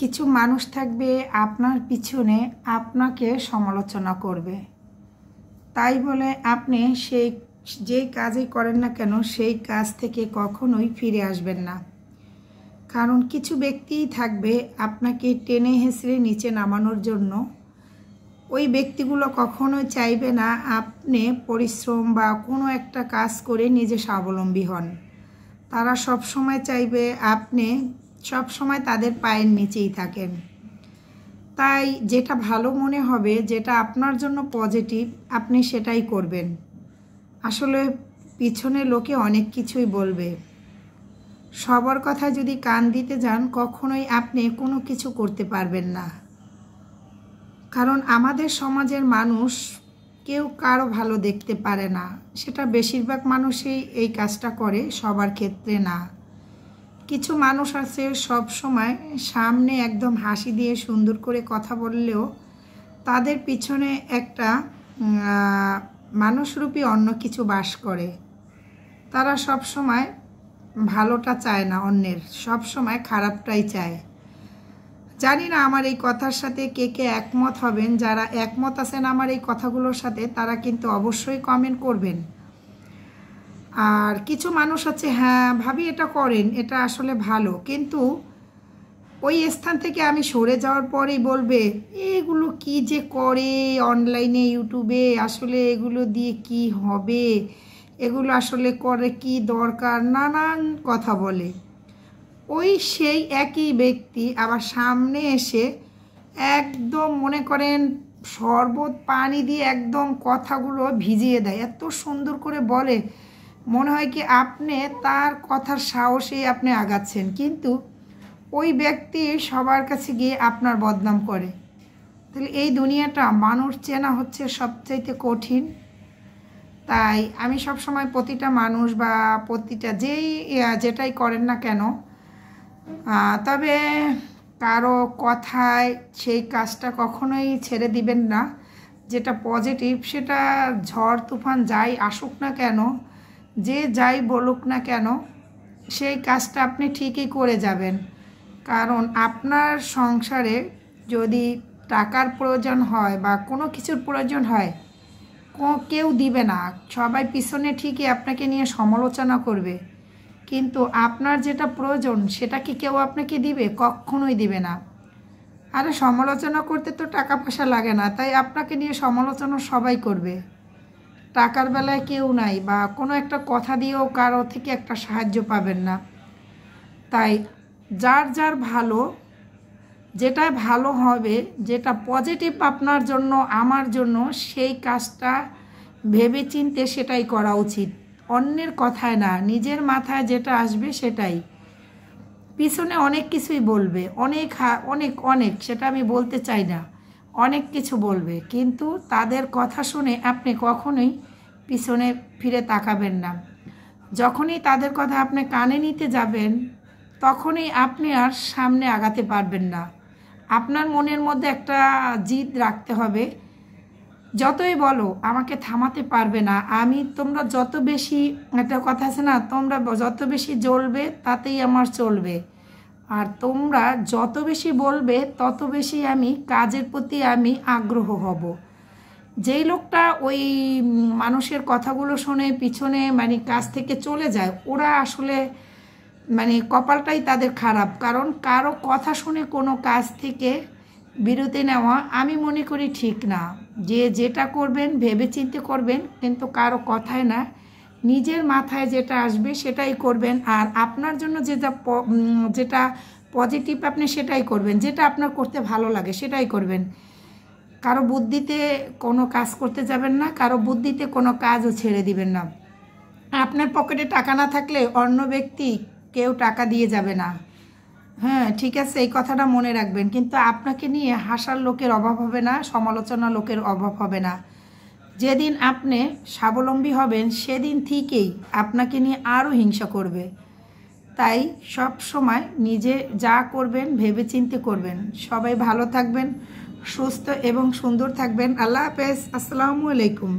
কিছু মানুষ থাকবে আপনার পিছনে, আপনাকে সমালোচনা করবে। তাই বলে আপনি সেই যেই কাজই করেন না কেন, সেই কাজ থেকে কখনোই ফিরে আসবেন না। কারণ কিছু ব্যক্তিই থাকবে আপনাকে টেনে হেসড়ে নিচে নামানোর জন্য। ওই ব্যক্তিগুলো কখনোই চাইবে না আপনি পরিশ্রম বা কোনো একটা কাজ করে নিজে স্বাবলম্বী হন। তারা সব সময় চাইবে আপনি সব সময় তাদের পায়ের নিচেই থাকেন। তাই যেটা ভালো মনে হবে, যেটা আপনার জন্য পজিটিভ, আপনি সেটাই করবেন। আসলে পিছনে লোকে অনেক কিছুই বলবে। সবার কথা যদি কান দিতে যান, কখনোই আপনি কোনো কিছু করতে পারবেন না। কারণ আমাদের সমাজের মানুষ কেউ কারও ভালো দেখতে পারে না। সেটা বেশিরভাগ মানুষই এই কাজটা করে, সবার ক্ষেত্রে না। কিছু মানুষ আছে সব সময় সামনে একদম হাসি দিয়ে সুন্দর করে কথা বললেও তাদের পিছনে একটা মানুষরূপী অন্য কিছু বাস করে। তারা সব সময় ভালোটা চায় না অন্যের, সব সময় খারাপটাই চায়। জানি না আমার এই কথার সাথে কে কে একমত হবেন, যারা একমত আছেন আমার এই কথাগুলোর সাথে, তারা কিন্তু অবশ্যই কমেন্ট করবেন। আর কিছু মানুষ আছে হ্যাঁ ভাবি এটা করেন, এটা আসলে ভালো। কিন্তু ওই স্থান থেকে আমি সরে যাওয়ার পরেই বলবে, এগুলো কি যে করে অনলাইনে ইউটিউবে আসলে এগুলো দিয়ে কি হবে? এগুলো আসলে করে কি দরকার? নানান কথা বলে। ওই সেই একই ব্যক্তি আবার সামনে এসে একদম মনে করেন শরবত, পানি দিয়ে একদম কথাগুলো ভিজিয়ে দেয়। এত সুন্দর করে বলে মনে হয় কি আপনি তার কথার সাহসেই আপনি আগাচ্ছেন, কিন্তু ওই ব্যক্তি সবার কাছে গিয়ে আপনার বদনাম করে। তাহলে এই দুনিয়াটা মানুষ চেনা হচ্ছে সবচাইতে কঠিন। তাই আমি সব সময় প্রতিটা মানুষ বা প্রতিটা যেই যেটাই করেন না কেন তবে কারও কথায় সেই কাজটা কখনোই ছেড়ে দিবেন না। যেটা পজিটিভ সেটা ঝড়, তুফান যাই আসুক না কেন যে যাই বলুক না কেন, সেই কাজটা আপনি ঠিকই করে যাবেন। কারণ আপনার সংসারে যদি টাকার প্রয়োজন হয় বা কোনো কিছুর প্রয়োজন হয় কেউ দিবে না। সবাই পিছনে ঠিকই আপনাকে নিয়ে সমালোচনা করবে। কিন্তু আপনার যেটা প্রয়োজন, সেটা কি কেউ আপনাকে দিবে? কখনোই দিবে না। আরে, সমালোচনা করতে তো টাকা পয়সা লাগে না, তাই আপনাকে নিয়ে সমালোচনা সবাই করবে। টাকার বেলায় কেউ নাই বা কোনো একটা কথা দিয়েও কারও থেকে একটা সাহায্য পাবেন না। তাই যার যার ভালো যেটা ভালো হবে, যেটা পজিটিভ আপনার জন্য, আমার জন্য, সেই কাজটা ভেবে চিনতে সেটাই করা উচিত। অন্যের কথায় না, নিজের মাথায় যেটা আসবে সেটাই। পিছনে অনেক কিছুই বলবে, অনেক অনেক অনেক, সেটা আমি বলতে চাই না। অনেক কিছু বলবে, কিন্তু তাদের কথা শুনে আপনি কখনোই পিছনে ফিরে তাকাবেন না। যখনই তাদের কথা আপনি কানে নিতে যাবেন, তখনই আপনি আর সামনে আগাতে পারবেন না। আপনার মনের মধ্যে একটা জিদ রাখতে হবে, যতই বলো, আমাকে থামাতে পারবে না। আমি তোমরা যত বেশি, একটা কথা আছে না, তোমরা যত বেশি জ্বলবে, তাতেই আমার চলবে। আর তোমরা যত বেশি বলবে, তত বেশি আমি, কাজের প্রতি আমি আগ্রহ হব। যেই লোকটা ওই মানুষের কথাগুলো শুনে, পিছনে মানে কাজ থেকে চলে যায়, ওরা আসলে মানে কপালটাই তাদের খারাপ। কারণ কারও কথা শুনে কোনো কাজ থেকে বিরতি নেওয়া আমি মনে করি ঠিক না। যে যেটা করবেন ভেবে চিনতে করবেন, কিন্তু কারও কথায় না নিজের মাথায় যেটা আসবে সেটাই করবেন আর আপনার জন্য যেটা যেটা পজিটিভ আপনি সেটাই করবেন। যেটা আপনার করতে ভালো লাগে সেটাই করবেন। কারও বুদ্ধিতে কোনো কাজ করতে যাবেন না, কারও বুদ্ধিতে কোনো কাজও ছেড়ে দিবেন না। আপনার পকেটে টাকা না থাকলে অন্য ব্যক্তি কেউ টাকা দিয়ে যাবে না। হ্যাঁ ঠিক আছে, এই কথাটা মনে রাখবেন। কিন্তু আপনাকে নিয়ে হাসার লোকের অভাব হবে না, সমালোচনা লোকের অভাব হবে না। যেদিন আপনি স্বাবলম্বী হবেন, সেদিন থেকেই আপনাকে নিয়ে আরও হিংসা করবে। তাই সব সময় নিজে যা করবেন ভেবে চিনতে করবেন। সবাই ভালো থাকবেন, সুস্থ এবং সুন্দর থাকবেন। আল্লাহ হাফেজ। আসসালামু আলাইকুম।